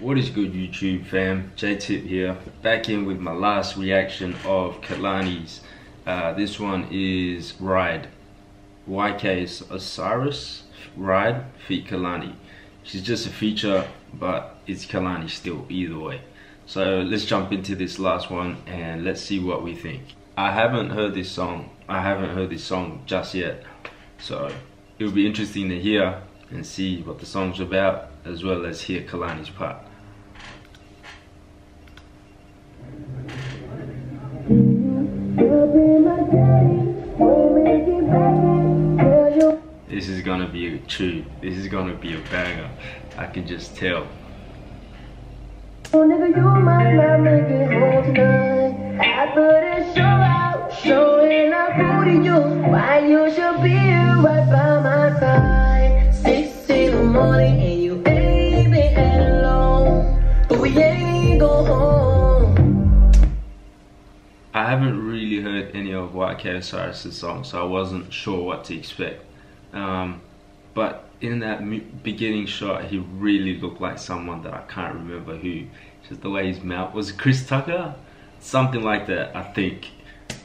What is good YouTube fam? J-Tip here, back in with my last reaction of Kehlani's. Uh, this one is Ride. YK's Osiris Ride feat Kehlani. She's just a feature, but it's Kehlani still, either way. So let's jump into this last one and let's see what we think. I haven't heard this song. I haven't heard this song just yet. So it'll be interesting to hear and see what the song's about as well as hear Kehlani's part. This is gonna be a tune. This is gonna be a banger. I can just tell. Why you should be right by my side. Six in the morning and you ain't been alone. But we ain't go home. I haven't really heard any of YK Osiris' songs, so I wasn't sure what to expect. Um, but in that beginning shot, he really looked like someone that I can't remember who. Just the way his mouth was Chris Tucker, something like that, I think.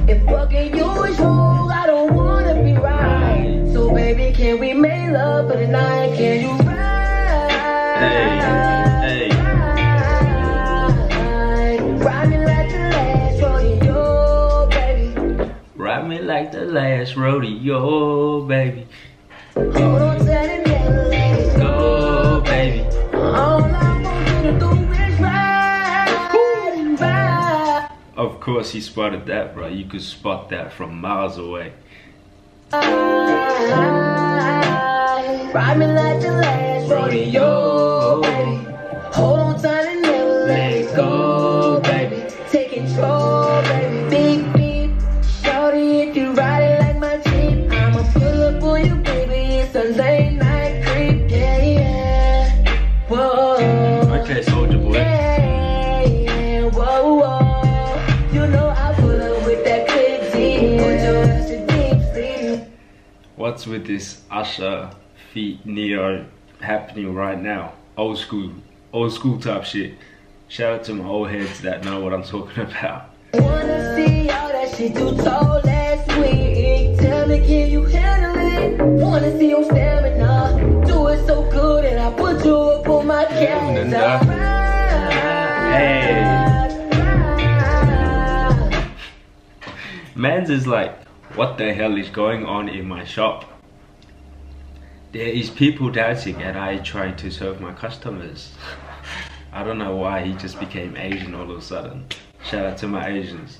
If fucking you is wrong, I don't wanna be right. So baby, can we make love for the night? Can you? Hey, hey. Ride me like the last rodeo, baby. Ride me like the last rodeo, baby. Of course he spotted that, bro. You could spot that from miles away. Ride me like the last rodeo, control, baby. Big beat, shorty if you ride it like my Jeep. I'ma pull up for you, baby. It's a late night creep, yeah, yeah. Whoa. Okay, soldier boy. Yeah, yeah, whoa, whoa. What's with this Usher feat Ne-Yo happening right now? Old school, old school type shit. Shout out to my old heads that know what I'm talking about. Wanna see all that shit you told last week. Tell me, can you handle it? Wanna see your stamina. Do it so good and I put you up on my calendar. Hey. Mans is like, what the hell is going on in my shop? There is people dancing and I trying to serve my customers. I don't know why he just became Asian all of a sudden. Shout out to my Asians.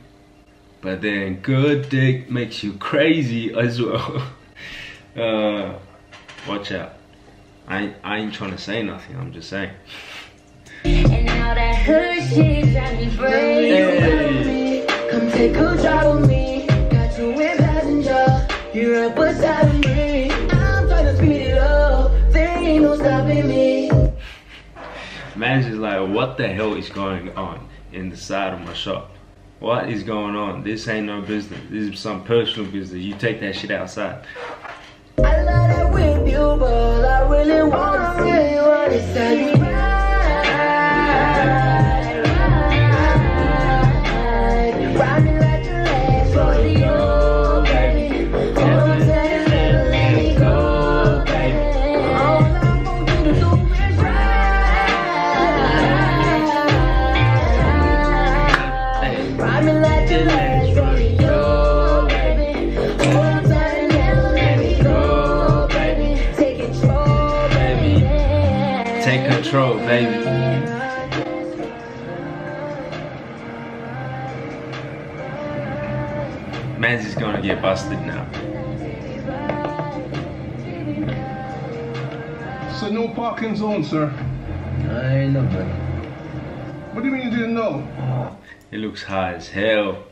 but then good dick makes you crazy as well. uh, watch out. I, I ain't trying to say nothing, I'm just saying. And now that hood shit got me Hey. Come take a drive with me. Got you in passenger. You're up beside of me. I'm trying to speed it up. There ain't no stopping me. Man is like, what the hell is going on in the side of my shop? What is going on? This ain't no business. This is some personal business. You take that shit outside. Take control, baby. Man's gonna get busted now. So no parking zone, sir? I know, man. What do you mean you didn't know? It looks high as hell.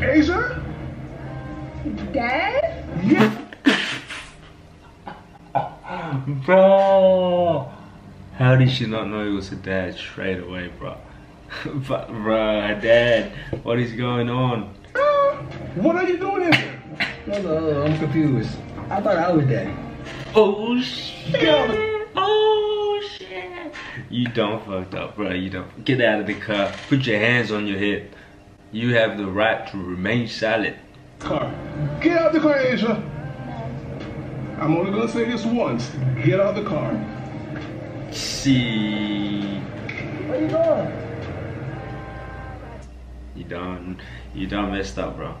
Hey, sir? Dad? Yeah. Bro! How did she not know it was her dad straight away, bro? but, bro, dad, what is going on? What are you doing here? No, no, I'm confused. I thought I was daddy. Oh, shit! Oh, shit! You don't fucked up, bro. You don't. Get out of the car. Put your hands on your head. You have the right to remain silent. Car. Get out of the car, Asia. I'm only gonna say this once. Get out of the car. See. Where you going? You done, you done messed up, bro.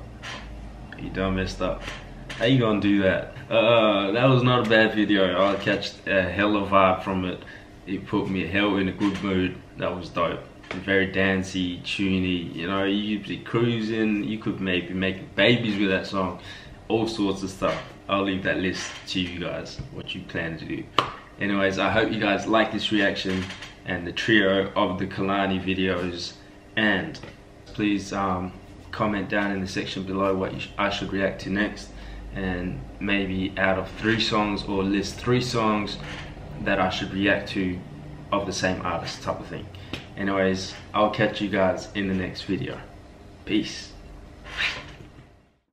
You done messed up. How you gonna do that? Uh, uh that was not a bad video. I catch a hell of vibe from it. It put me hell in a good mood. That was dope. Very dancey, tuny, You know, you could be cruising. You could maybe make babies with that song. All sorts of stuff. I'll leave that list to you guys. What you plan to do. Anyways, I hope you guys like this reaction and the trio of the Kehlani videos and please um, comment down in the section below what sh I should react to next and maybe out of three songs or list three songs that I should react to of the same artist type of thing anyways I'll catch you guys in the next video peace